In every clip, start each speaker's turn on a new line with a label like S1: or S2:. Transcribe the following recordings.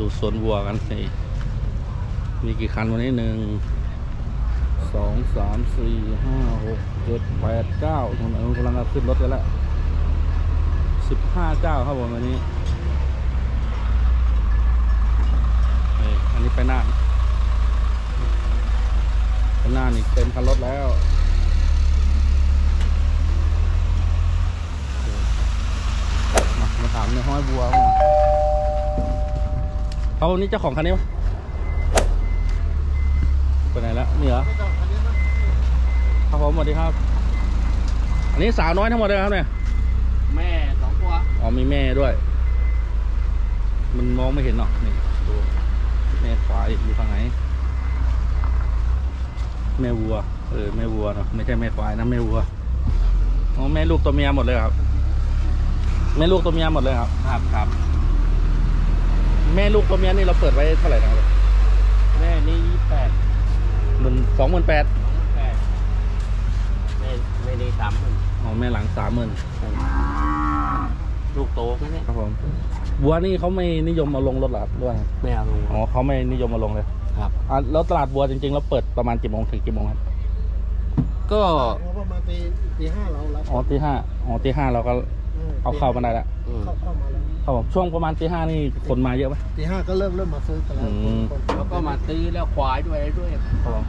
S1: ดูสวนวัวกันนี่มีกี่คันวันนี้หนึ่งสองสามสี่ห้าหกเจ็ดแปดเก้าตรงไหนนกำลังจะขึ้นรถกันแล้วสิบห้าเจ้าครับผมวันนี้นี่อันนี้ไปหน้านไปหน้านอีกเต็มคันรถแล้วมามาถามในห้อยบัวมา เขานี่เจ้าของคันนี้ปะไปไหนแล้วนี่เหรอครับผมสวัสดีครับ อันนี้สาวน้อยทั้งหมดเลยครับเนี่ย
S2: แม่สองตัว
S1: อ๋อมีแม่ด้วย มันมองไม่เห็นหรอกนี่ดูแม่ควายอยู่ทางไหน แม่วัว เออแม่วัวเนาะไม่ใช่แม่ควายนะแม่วัว อ๋อแม่ลูกตัวเมียหมดเลยครับ แม่ลูกตัวเมียหมดเลยครับ
S2: ครับครับ
S1: แม่ลูกตัวเมียนี่เราเปิดไว้เท่าไหร่นะครับ
S2: แม่นี่ยี่แปด
S1: หมื่นสองหมื่นแปด
S2: สองแปดแม่แม่นี่สามหมื่น
S1: อ๋อแม่หลังสามหมื่น
S2: ลูกโตแค่นี้
S1: ครับผมวัวนี่เขาไม่นิยมเอาลงรถเหรอครับด้วย
S2: แม่เอาลง
S1: อ๋อเขาไม่นิยมเอาลงเลย
S2: ครับ
S1: อะแล้วตลาดวัวจริงๆเราเปิดประมาณกี่โมงถึงกี่โมงครับ
S2: ก็
S3: ประมาณตีตีห้าเรารับ
S1: อ๋อตีห้าอ๋อตีห้าเราก็ เอาเข้ามาได้แล้ว
S2: อืม
S3: เข้าเข้ามาแล้ว
S1: ครับผมช่วงประมาณตีห้านี่คนมาเยอะไหม
S3: ตีห้าก็เริ่มเริ่มมาซื้อกันแล้ว
S1: อืม
S3: คน
S2: แล้วก็มาซื้อแล้วควายด้วยอะไรด้วย
S1: ครับผม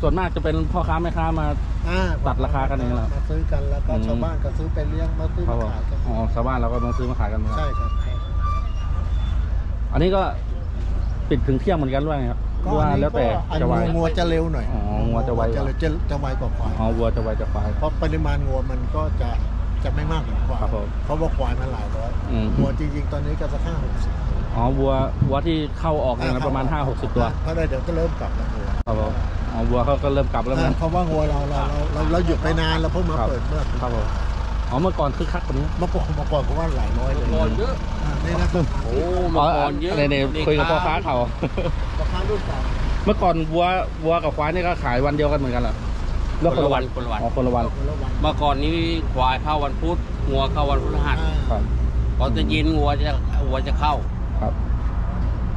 S1: ส่วนมากจะเป็นพ่อค้าแม่ค้ามา
S3: อ่า
S1: ตัดราคากันเองเหรอ
S3: มาซื้อกันแล้วก็
S1: อืม
S3: ชาวบ้านก็ซื้อไปเลี้ยงมาซื้อ
S1: ครับ
S3: มา
S1: ผม
S3: ขายกัน
S1: อ๋อชาวบ้านเราก็มาซื้อมาขายกันหมด
S3: ใช่ครับ
S1: อันนี้ก็ปิดถึงเที่ยงเหมือนกันด้วยไงครับหรือว่าแล้วแต่
S3: อัน
S1: จะไว
S3: นี้งัวจะเร็วหน่อย
S1: อ๋องัวจะไวกว่า
S3: จะเร็จะจะไวกว่าควาย
S1: อ๋อวัวจะไวจะควาย
S3: เพราะปริมาณงัวมันก็จะ จะไม่มากเหมือนควาย
S1: ครับผม
S3: เพราะว่าควายมันหลายร้อย
S1: อืม
S3: งัวจริง ๆ ตอนนี้ก็จะห้าหกสิบ
S1: อ๋อวัววัวที่เข้าออกเนี่ยนะประมาณห้าหกสิบตัว
S3: เพราะได้เดี๋ยวก็เริ่มกลับแล้วงัว
S1: ครับผมอ๋อวัวเขาก็เริ่มกลับแล้ว
S3: อ่า
S1: นะ
S3: เพราะว่างัวเราเราเราเราเราหยุดไปนานแล้วเพิ่งมา
S1: ครับ
S3: เปิดเมื่อ
S1: ครับผมอ๋อเมื่อก่อนคึกคักกว่านี้
S3: เมื่อก่อนเมื่อก่อนก็ว่าหลายร้อยเลย
S2: ก่อนเยอะ
S3: อ่านี่นะ
S2: โอ้มาก่อนเยอะ
S1: ในในคุยกับพ่อค้าเขา
S3: ราคารุ่นเก่า
S1: เมื่อก่อนวัววัวกับควายนี่ก็ขายวันเดียวกันเหมือนกันเหรอ เลือก
S2: คนละวันคนละวัน
S1: อ๋อคนละวัน
S3: คนละวัน
S2: เมื่อก่อนนี้ควายเข้าวันพุธงัวเข้าวันพฤหัส
S3: อ่า
S1: ครับ
S2: พอจะเย็นงัวจะงัวจะเข้า
S1: ครับ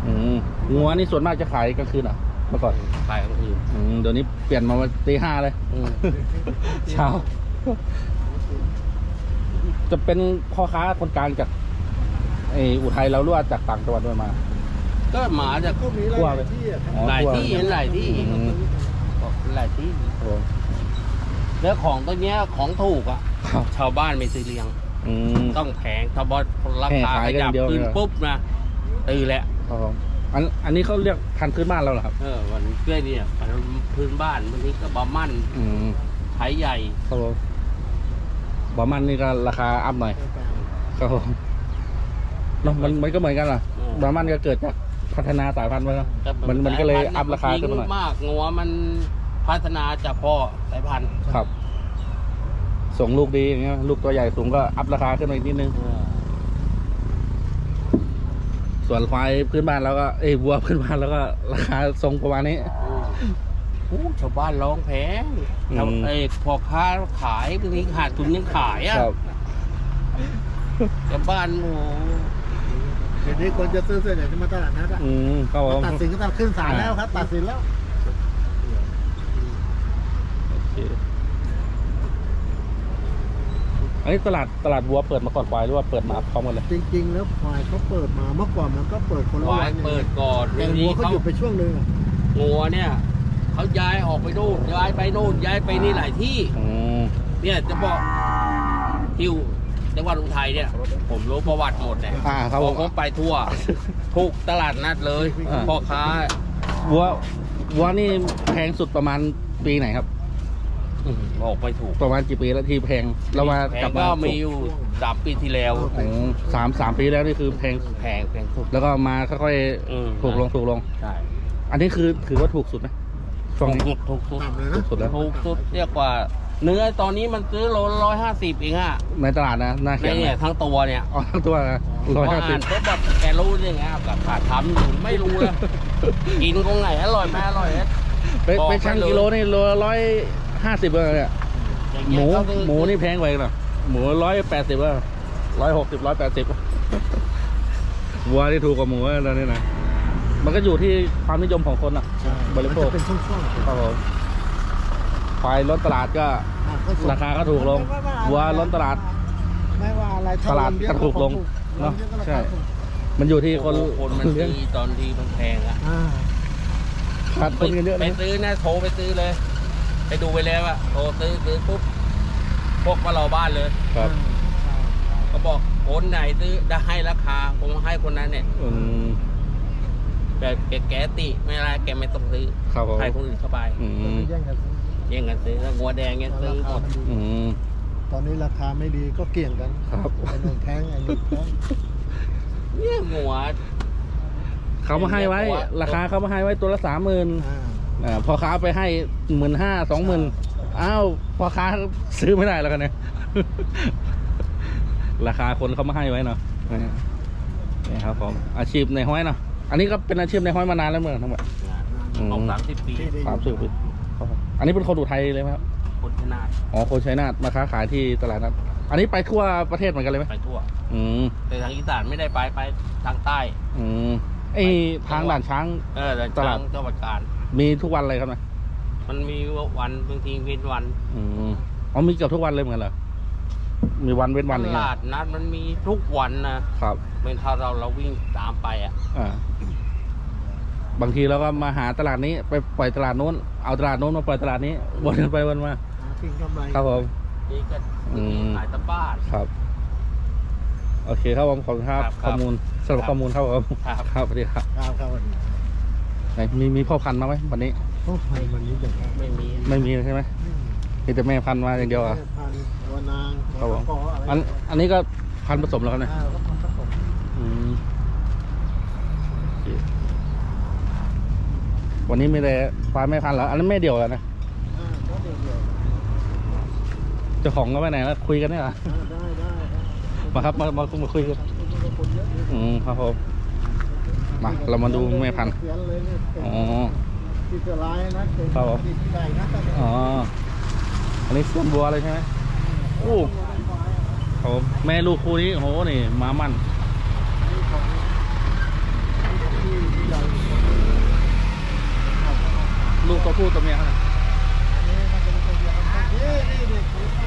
S1: อืมงัวนี่ส่วนมากจะขายกลางคืนเหรอเมื่อก่อน
S2: ขายกลางคืน
S1: อืมเดี๋ยวนี้เปลี่ยนมาตีห้าเลย
S2: อืม
S1: เช้า จะเป็นพ่อค้าคนกลางจากไออุทัยเราหรือว่าจากต่างจังหวัดด้วยมา
S2: ก็หมาจาก
S3: ก็มีหลายๆที่อะครับ
S1: อ๋อ
S2: หลายที่เห็นหลายที่
S1: อืม
S2: หลายที่
S1: ครั บผม
S2: แล้วของตัวเนี้ยของถูกอะ
S1: ครับ
S2: ชาวบ้านไม่ซื้อเลี้ยง
S1: อืม
S2: ต้องแพงถ้าบอสราคา
S1: แค่ขาย
S2: ข
S1: กัน
S2: ยับ
S1: เดียว
S2: ขึ้น
S1: เนี่ย
S2: ปุ๊บนะตื่นแหละ
S1: ครับผมอันอันนี้เขาเรียกพันธุ์พื้นบ้านเราเหรอครับ
S2: เออวันเพื่อนเนี่ยพื้นบ้านบางทีก็บะมั่น
S1: อืม
S2: ไถใหญ่
S1: ครับผมบอมันนี่ก็ราคาอัพหน่อย ครับผมเนาะมันมันก็เหมือนกันล่ะ
S2: อืม
S1: บอมันก็เกิดจากพัฒนาสายพันธุ์มาแล้วมันมันก็เลยอัพราคาขึ้นมาหน่อย
S2: มากงัวมัน พัฒนาจากพ่อสายพันธุ์
S1: ครับ ส่งลูกดีอย่างเงี้ยลูกตัวใหญ่สูงก็อัพราคาขึ้นมาอีกนิดนึง
S2: เออ
S1: ส่วนควายพื้นบ้านแล้วก็เอ้ยวัวพื้นบ้านแล้วก็ราคาทรงประมาณนี้
S2: โอ้ชาวบ้านร้องแพง
S1: อืม
S2: ชาวไอ้พ่อค้าขายบางทีขาดทุนยังขายอะ
S1: ครับ
S2: ชาวบ้านโอ้โห
S3: เดี๋ยวนี้คนจะซื้อเสื้อไหนที่มาตลาดนัดอะ
S1: อืมครับผม
S3: ตัดสินก็ตัดขึ้นศาลแล้วครับ ตัดสินแล้ว
S1: โอ เคอันนี้ตลาดตลาดวัวเปิดมาก่อนควายหรือว่าเปิดมาพร้อมกันเลย
S3: จริง ๆ แล้วควายเขาเปิดมาเมื่อก่อนมันก็เปิดคนละ
S2: ควา
S3: วั
S2: ย
S3: น
S2: เปิดก่อน
S3: แต่
S2: ที
S3: วั
S2: นี้
S3: วเขา
S2: เขา
S3: หยุดไปช่วงหนึ่งอะ
S2: งัวเนี่ยเขาย้ายออกไปโน่นย้ายไปโน่นย้ายไปนี่หลายที่
S1: อืม
S2: เนี่ยจะบอกทิวจังหวัดอุทัยเนี่ย ผมรู้ประวัติหมดเนี่ย
S1: อ่าครับ
S2: ผ
S1: ผมม
S2: ผมไปทั่ว ทุกตลาดนัดเลย
S1: อ่า
S2: พ่อค้า
S1: วัววัวนี่แพงสุดประมาณปีไหนครับ
S2: อื้อหือบอกไปถูก
S1: ประมาณกี่ปีแล้วที่แพงเรามา
S2: แพ
S1: กลั
S2: ง
S1: บ
S2: ก็
S1: มา
S2: มีอยู่สามปีที่แล้ว
S1: อืมสามสามปีแล้วนี่คือแพง
S2: แพงแพงสุด
S1: แล้วก็มาค่อย
S2: อืม
S1: ๆถูกลงถูกลง
S2: ใช่
S1: อันนี้คือถือว่าถูกสุดไหมช่วงนี้
S2: ถูกถูกสุด
S3: ต่ำเลย
S1: ถู
S3: นะ
S1: กสุดแล้ว
S2: ถูกสุดเรียกว่า เนื้อตอนนี้มันซื้อโลร้อยห้าสิบเองฮะ
S1: ในตลาดนะหน้า
S2: ใน
S1: เขียง
S2: เนี่ยทั้งตัวเนี่ย
S1: อ๋อทั้งตัวนะร้อยห้าสิบ
S2: พออ่นปุ๊บแบบแกรู้ยังไงกับขาดทำอยู่ไม่รู้เลยกินตรงไหนอร่อยไหมอร่อยนะ
S1: ไป
S2: บอก
S1: ไป
S2: ไป
S1: ชั่ง
S2: เลย
S1: กิโลนี่โลร้อย ห้าสิบเลยเนี่ย
S2: อย่าง
S1: ห
S2: เงี้ย
S1: มู
S2: ก็คือ
S1: หมูนี่แพงไปหน่อยหมูร้อยแปดสิบว่าร้อยหกสิบร้อยแปดสิบวัวที่ถูกกว่าหมูแล้วนี่นะ
S2: อ
S1: มันก็อยู่ที่ความนิยมของคนอะ
S3: ใช่
S1: บริโภค
S3: มันจะเป็นช่วงๆ
S1: ครับผมควายล้นตลาดก็
S3: อะก็ส่ง
S1: ราคาก็ถูกลงวัวล้นตลาด
S3: ไม่ว่าอะไรถ้
S1: ตลาด
S3: เรเย
S1: ก็ถูกลง
S3: เน
S1: เนอะ
S3: อะ
S1: ใช่ มันอยู่ที่คน
S2: คนมัน
S1: เลี้ยง
S2: ดีตอนที่มันแพงอะ
S3: อ่า
S1: ขาดทุนกันเยอะ
S2: ไป
S1: นะ
S2: ซื้อนะโทรไปซื้อเลย ไปดูไปแล้วอะโทรซื้อซื้อปุ๊บพวกมารอบ้านเลย
S1: ครับ
S2: ก็บอกคนไหนซื้อจะให้ราคาผมให้คนนั้นเนี่ย
S1: อืม
S2: แต่แกแกติไม่อะไรแกไม่ต้องซื้อ
S1: ครับผม
S2: ให้คนอื่นเข้าไป
S1: อืม
S3: แย่งกันซื้อ
S2: แย่งกันซื้อแล้วงัวแดงเงี้ยซื้อหมด
S1: อืม
S3: ตอนนี้ราคาไม่ดีก็เกี่ยงกัน
S1: ครับ
S3: ไอ้นุ่นแพงไอ้นุ่นแพง
S2: เนี่ยงัว
S1: เขามาให้ไว้ ราคาเขามาให้ไว้ตัวละสามหมื่น
S3: อ่า
S1: อ่าพอค้าไปให้หมื่นห้าสองหมื่นอ้าวพอค้าซื้อไม่ได้แล้วกันเนี่ย ราคาคนเขามาให้ไว้เนาะนี่นี่ครับผมอาชีพในห้อยเนาะอันนี้ก็เป็นอาชีพในห้อยมานานแล้วเมื่อทั้งหมดอืม
S2: ออกสามสิบปี
S3: ที่ได้
S1: สามสิบปีครับผมอันนี้เป็นคนอุทัยเลยไหมครับ
S2: คนชนะ
S1: อ๋อคนชัยนาทมาค้าขายที่ตลาดนัดอันนี้ไปทั่วประเทศเหมือนกันเลยไหม
S2: ไปทั่ว
S1: อืม
S2: แต่ทางอีสานไม่ได้ไปไปทางใต้
S1: อืมไอทางด่านช้าง
S2: เออแต่
S1: ตลาด
S2: ทางจังหวัดกาญ
S1: มีทุกวันเลยครับนะ
S2: มันมีวันบางทีเว้นวัน
S1: อืมอ๋อมีเกือบทุกวันเลยเหมือนกันเหรอมีวันเว้นวัน
S2: ต
S1: อย่างเงี้ย
S2: ลาดนัดมันมีทุกวันนะครับเป็นถ้าเราเราวิ่งตามไปอะ
S1: อ่าบางทีเราก็มาหาตลาดนี้ไปปล่อยตลาดนู้น เอาตลาดนู้นมาปล่อยตลาดนี้วนกันไปวนมา
S3: หากินกำไร
S1: ครับผม
S2: นี่ก็
S1: อืม
S2: ขายตะบ้าน
S1: ครับ โอเคครับผมขอบคุณครับ
S2: ครับครับ
S1: ข้อมูลสำหรับ
S2: ครับ
S1: ข้อมูลครับผม
S2: ครับ
S1: ครับสวัสดีครับ
S3: ครับครับวันนี้
S1: ไหนมีมีพ่อพันธุ์มาไหมวันนี้
S3: ต้องพันวันนี้อย่างไร
S2: ไม่มี
S1: ไม่มีใช่ไหมมีแต่แม่พันธุ์มาอย่างเดียวอะ
S3: พันวันนาง
S1: ครับผม
S3: ขออะไร
S1: อันอันนี้ก็พันธุ์ผสมแล้วครับเนี่ย
S3: อ่าก็พันผสม
S1: อืมโอเควันนี้มีแต่ควายแม่พันธุ์เหรออันนั้นแม่เดียวแล้วนะ
S3: อ่าก็เดียวเดียว
S1: เจ้าของก็ไปไหนแล้วคุยกันเนี่ยเหรอ
S3: อ่าได้ได้ได้
S1: มาครับ มามามาคุยกัน
S3: คนเยอะเลย
S1: อืมครับผม มาเรามาดูแม่พันธุ์
S3: เสียเลยเนี่ย
S1: อ๋อ
S3: ที่จะร้ายนะเป็น
S1: ครับผม
S3: ที่ใดนะแต่
S1: อ๋ออันนี้เสี้ยนบัวเลยใช่ไหมโอ้ครับผมแม่ลูกคู่นี้โอ้โหนี่มามั่นลูกตัวผู้ตัวเมียเขาน่ะ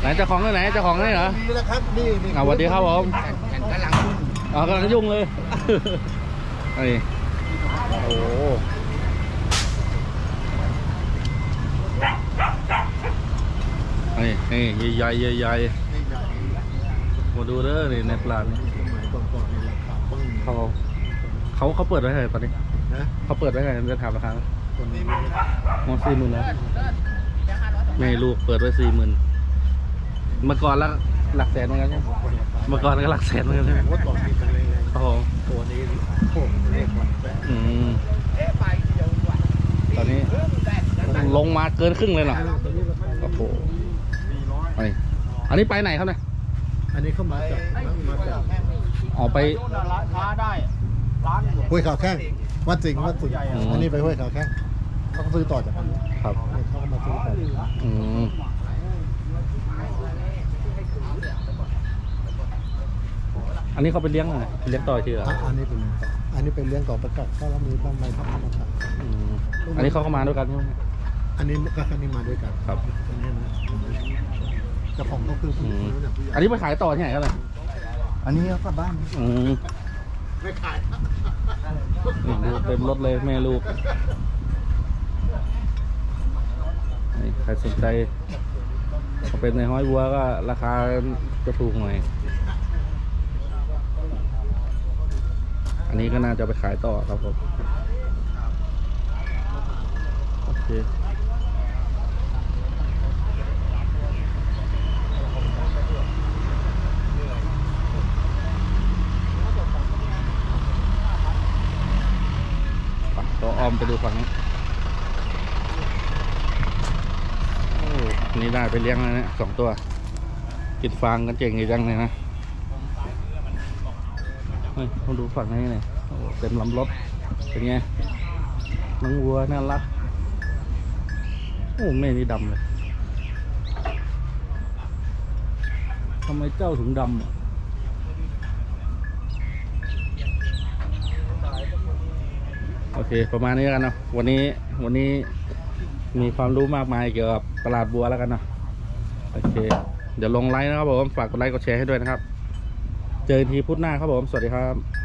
S1: ไหนเจ้าของที่ไหนเจ้าของนี่เหรอ
S3: ดีแล้วครับนี่นี่
S1: อ่าสวัสดีครับผม
S3: แผ่นกำลังคุณ
S1: อ๋อกำลังยุ่งเลย นี่โอ้โหนี่นี่ใหญ่ใหญ่ใหญ่
S3: นี่ใหญ่
S1: มาดูเด้อนี่ในปลานี่
S3: สมัยก่อนๆนี่ราคาปึ้ง
S1: เขาเขาเขาเปิดไว้เท่าไหร่ตอนนี้
S3: นะ
S1: เขาเปิดไว้เท่าไหร่จะถามราคาไหม
S3: คนนี้
S1: มอสี่หมื่นแล้วแม่ลูกเปิดไว้สี่หมื่นเมื่อก่อนแล้วหลักแสนเหมือนกันใช่ไหมเมื่อก่อนก็หลักแสนเหมือนกันใช่ไหม
S3: ว่าต่อมีกันเลยเลย
S1: ครับผม
S3: ตัวนี้โอ้โหเลขมันแปด
S1: อืมตอนนี้ ลงมาเกินครึ่งเลยเนาะ
S3: ตัวนี้ราคา
S1: โอ้โหอันนี้อันนี้ไปไหนครับเนี่ย
S3: อันนี้เข้ามาจากมาจาก
S1: ออกไป
S2: ร้านค้าได้ร้าน
S3: ห้วยขาวแข้งวัดสิงห์วัดสิงห์
S1: อืม
S3: อันนี้ไปห้วยขาวแข้งเขาก็ซื้อต่อจากอันนี้
S1: ครับ
S3: เขาก็มาซื้อต่อ
S1: อืมอันนี้เขาไปเลี้ยงอะไรเลี้ยงต่อทีเหรอ
S3: อะอันนี้เป็นอันนี้เป็นเลี้ยงต่อประกาศก็แล้วมีบ้านใบพับมาขาย
S1: อืมอันนี้เขาเข้ามาด้วยกันใช่ไหม
S3: อันนี้ก็คันนี้มาด้วยกัน
S1: ครับ
S3: อันนี้นะเจ้าของก็คือผู้
S1: อื
S3: หญิง
S1: ม
S3: เนี่ยผู้ใหญ่
S1: อันนี้ไปขายต่อที่ไหนครับเนี่ย
S3: อันนี้ก็บ้าน
S1: อืม
S3: ไม่ขาย
S1: นี่ดูเต็มรถเลยแม่ลูกนี่ใครสนใจเขาเป็นในห้อยวัวก็ราคาจะถูกหน่อย อันนี้ก็น่าจะไปขายต่อครับผม โอเค ฝั่งตัวอ้อม ไปดูฝั่งนี้นี่ได้ไปเลี้ยงแล้วเนี่ยสองตัวกินฟางกันเจ๋งอีกจังเลยนะเฮ้ยมาดูฝั่งนี้เลยเต็มลำรถเป็นไงน้องวัวน่ารักโอ้แม่นี่ดำเลยทำไมเจ้าถึงดำอะ โอเค ประมาณนี้กันเนาะวันนี้วันนี้มีความรู้มากมายเกี่ยวกับตลาดบัวแล้วกันเนาะโอเค เดี๋ยวลงไลน์นะครับผมฝากกดไลค์กดแชร์ให้ด้วยนะครับ เจอทีพุธหน้าครับผม สวัสดีครับ